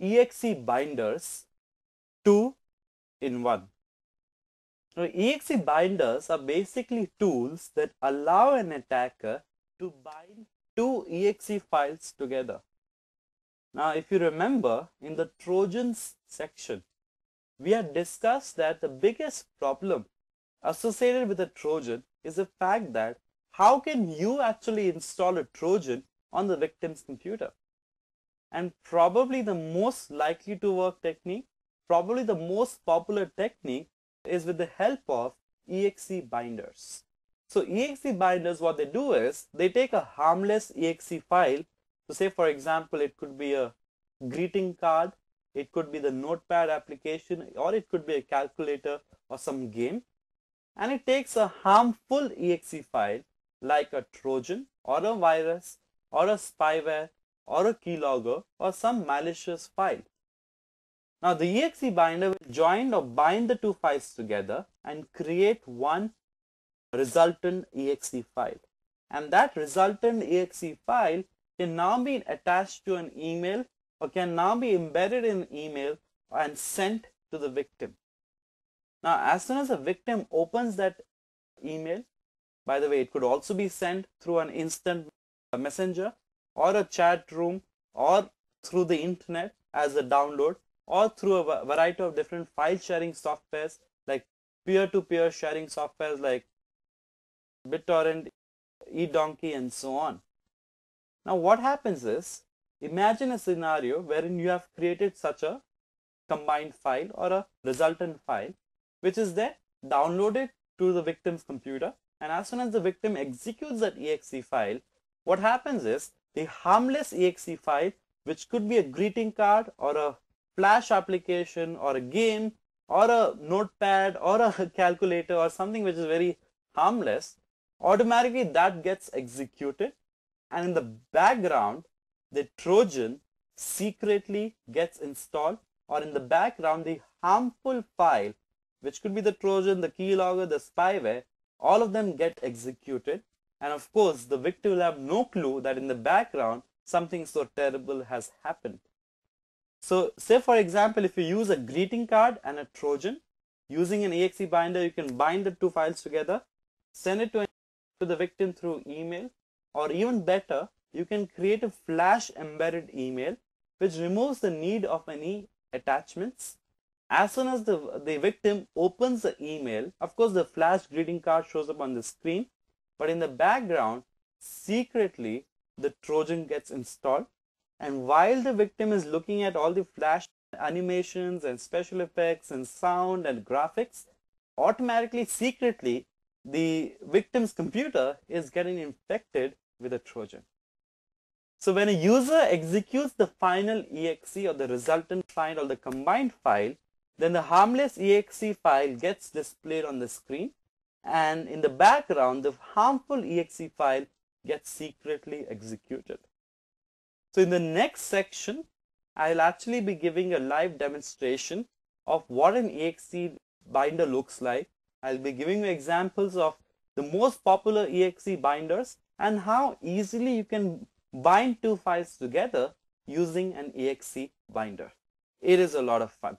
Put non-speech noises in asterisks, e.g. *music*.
exe binders two in one. Now, exe binders are basically tools that allow an attacker to bind two exe files together. Now, if you remember in the Trojans section, we had discussed that the biggest problem associated with a Trojan is the fact that how can you actually install a Trojan on the victim's computer? And probably the most likely to work technique, probably the most popular technique is with the help of exe binders. So exe binders, what they do is they take a harmless exe file. So say for example, it could be a greeting card, it could be the notepad application, or it could be a calculator or some game. And it takes a harmful exe file like a Trojan or a virus or a spyware or a keylogger or some malicious file. Now the exe binder will join or bind the two files together and create one resultant exe file. And that resultant exe file can now be attached to an email or can now be embedded in email and sent to the victim. Now as soon as the victim opens that email, by the way, it could also be sent through an instant messenger or a chat room or through the internet as a download or through a variety of different file sharing softwares like peer-to-peer -peer sharing softwares like BitTorrent, eDonkey and so on. Now what happens is, imagine a scenario wherein you have created such a combined file or a resultant file which is then downloaded to the victim's computer and as soon as the victim executes that exe file, what happens is the harmless exe file which could be a greeting card or a flash application or a game or a notepad or a *laughs* calculator or something which is very harmless automatically that gets executed. And in the background the trojan secretly gets installed or in the background the harmful file which could be the trojan the keylogger the spyware all of them get executed and of course the victim will have no clue that in the background something so terrible has happened so say for example, if you use a greeting card and a Trojan, using an exe binder, you can bind the two files together, send it to, to the victim through email, or even better, you can create a flash embedded email which removes the need of any attachments. As soon as the, the victim opens the email, of course the flash greeting card shows up on the screen, but in the background, secretly the Trojan gets installed and while the victim is looking at all the flash animations and special effects and sound and graphics, automatically, secretly, the victim's computer is getting infected with a Trojan. So when a user executes the final exe or the resultant file or the combined file, then the harmless exe file gets displayed on the screen and in the background the harmful exe file gets secretly executed. So in the next section, I'll actually be giving a live demonstration of what an exe binder looks like. I'll be giving you examples of the most popular exe binders and how easily you can bind two files together using an exe binder. It is a lot of fun.